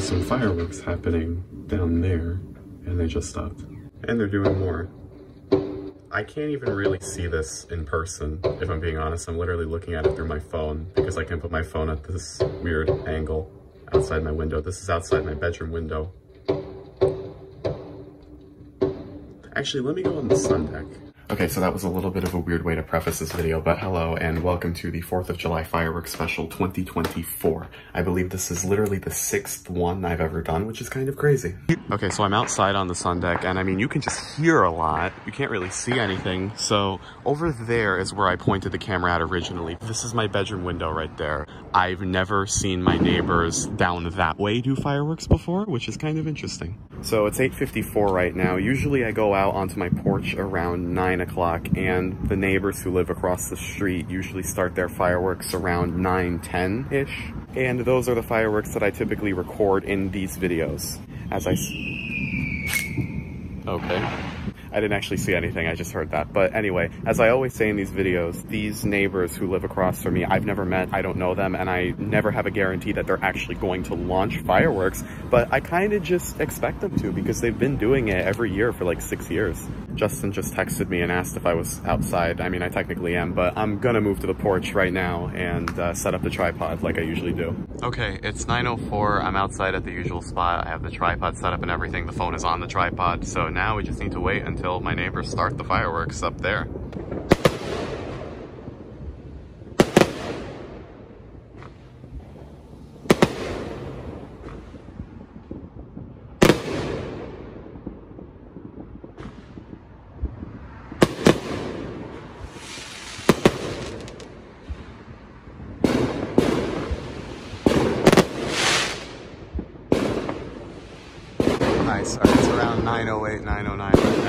some fireworks happening down there and they just stopped. And they're doing more. I can't even really see this in person, if I'm being honest. I'm literally looking at it through my phone because I can put my phone at this weird angle outside my window. This is outside my bedroom window. Actually, let me go on the sun deck. Okay, so that was a little bit of a weird way to preface this video, but hello and welcome to the 4th of July Fireworks Special 2024. I believe this is literally the sixth one I've ever done, which is kind of crazy. Okay, so I'm outside on the sun deck, and I mean, you can just hear a lot. You can't really see anything. So over there is where I pointed the camera at originally. This is my bedroom window right there. I've never seen my neighbors down that way do fireworks before, which is kind of interesting. So it's 8.54 right now. Usually I go out onto my porch around 9 9 o'clock and the neighbors who live across the street usually start their fireworks around 9, 10-ish. And those are the fireworks that I typically record in these videos. As I... Okay. I didn't actually see anything, I just heard that. But anyway, as I always say in these videos, these neighbors who live across from me, I've never met, I don't know them, and I never have a guarantee that they're actually going to launch fireworks, but I kind of just expect them to because they've been doing it every year for like six years. Justin just texted me and asked if I was outside. I mean, I technically am, but I'm gonna move to the porch right now and uh, set up the tripod like I usually do. Okay, it's 9.04, I'm outside at the usual spot. I have the tripod set up and everything. The phone is on the tripod, so now we just need to wait until until my neighbors start the fireworks up there. Nice. Right, it's around 908, 909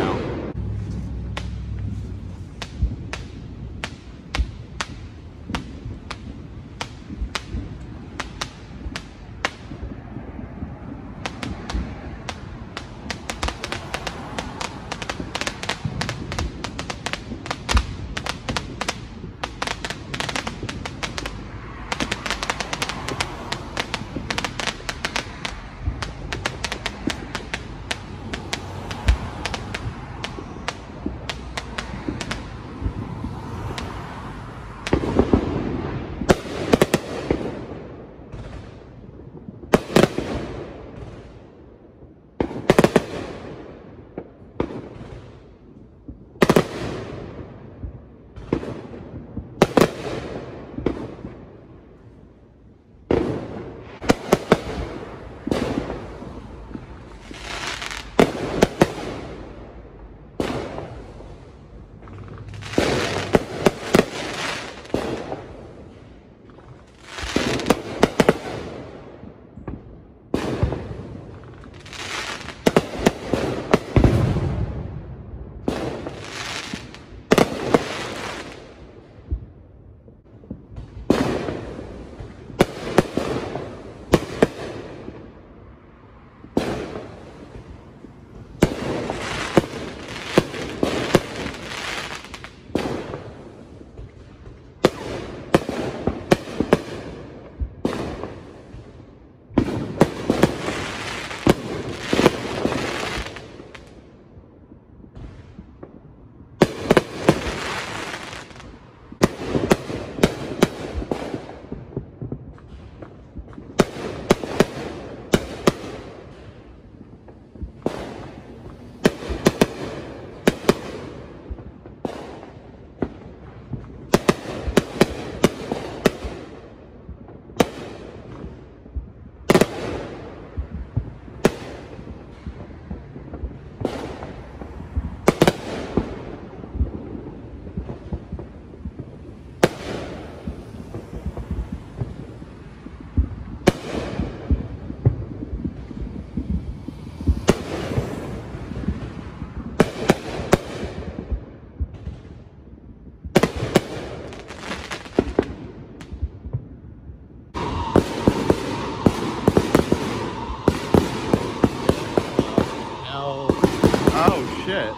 shit.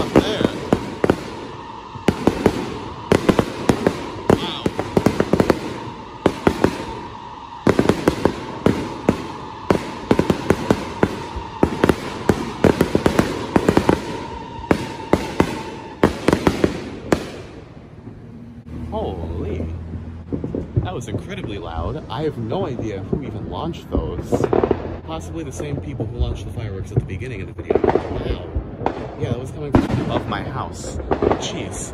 Up there. Wow. Holy. That was incredibly loud. I have no idea who even launched those. Possibly the same people who launched the fireworks at the beginning of the video. Wow. Yeah, that was coming from above my house. Jeez.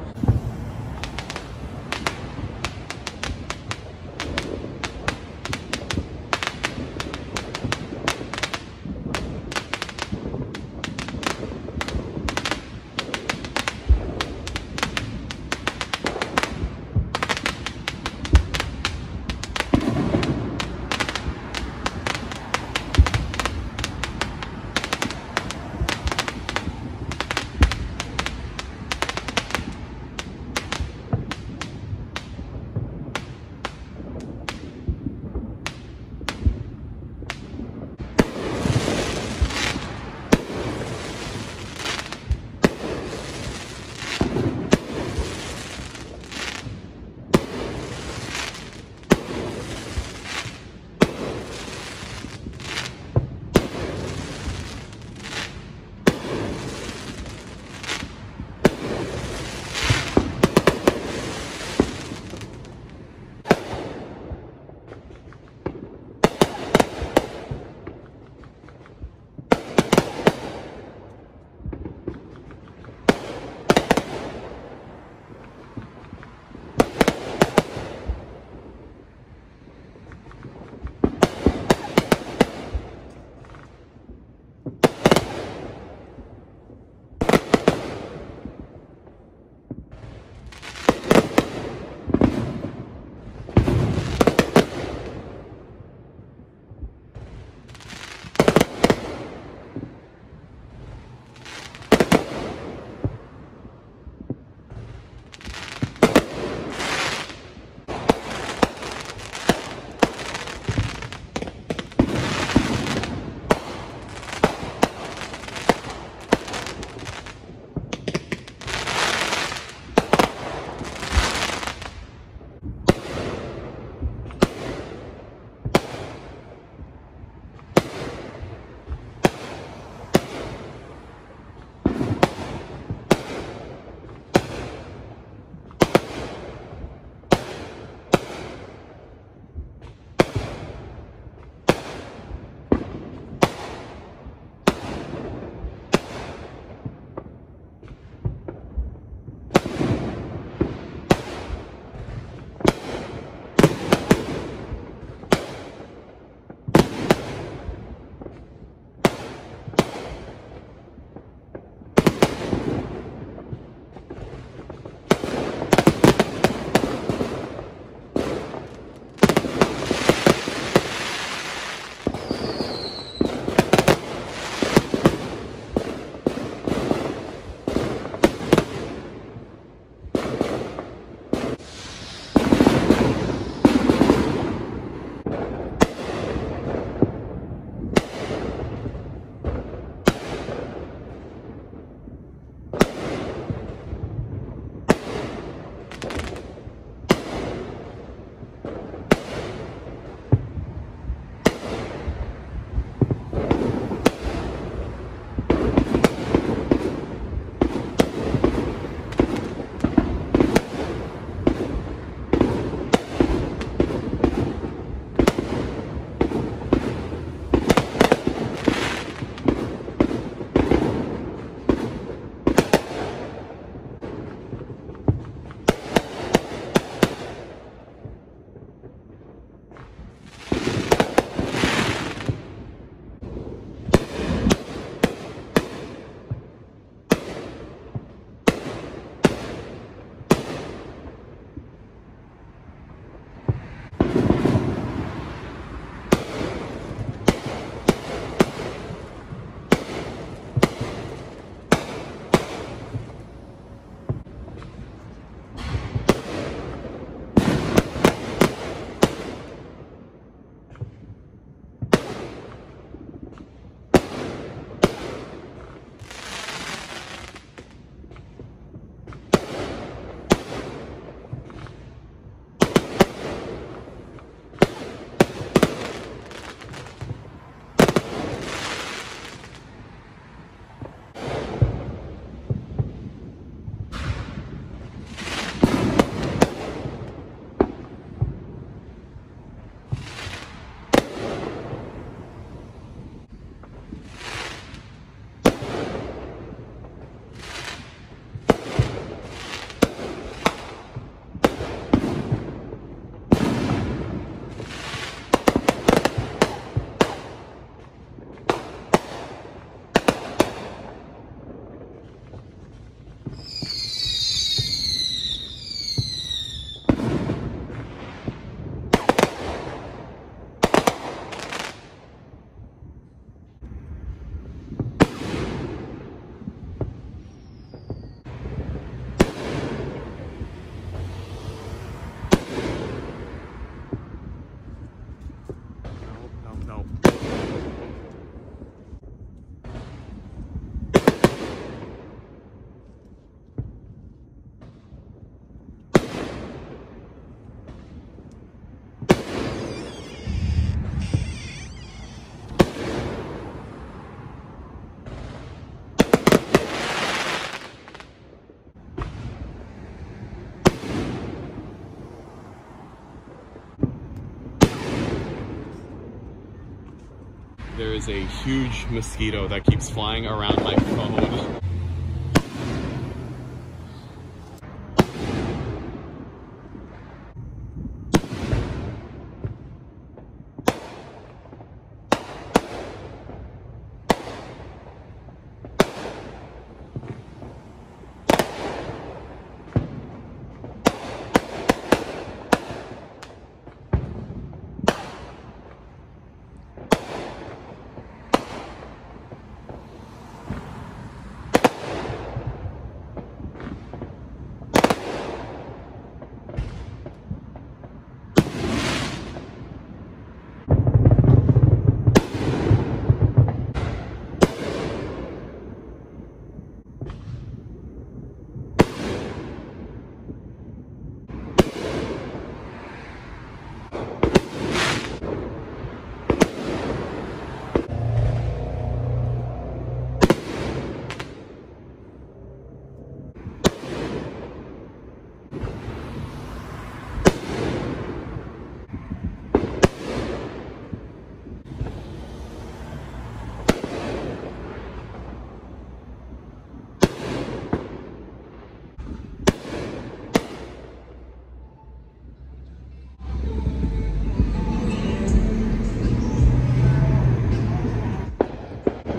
A huge mosquito that keeps flying around my phone.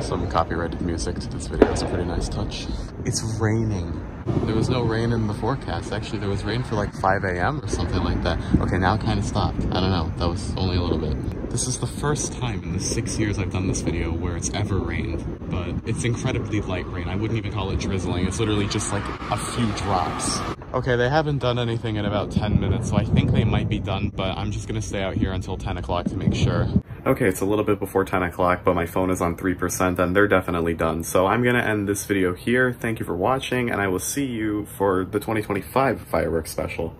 some copyrighted music to this video. It's a pretty nice touch. It's raining. There was no rain in the forecast. Actually, there was rain for like 5 a.m. or something like that. Okay, now it kind of stopped. I don't know. That was only a little bit. This is the first time in the six years I've done this video where it's ever rained, but it's incredibly light rain. I wouldn't even call it drizzling. It's literally just like a few drops. Okay, they haven't done anything in about 10 minutes, so I think they might be done, but I'm just gonna stay out here until 10 o'clock to make sure. Okay, it's a little bit before 10 o'clock, but my phone is on 3% and they're definitely done. So I'm gonna end this video here. Thank you for watching and I will see you for the 2025 fireworks special.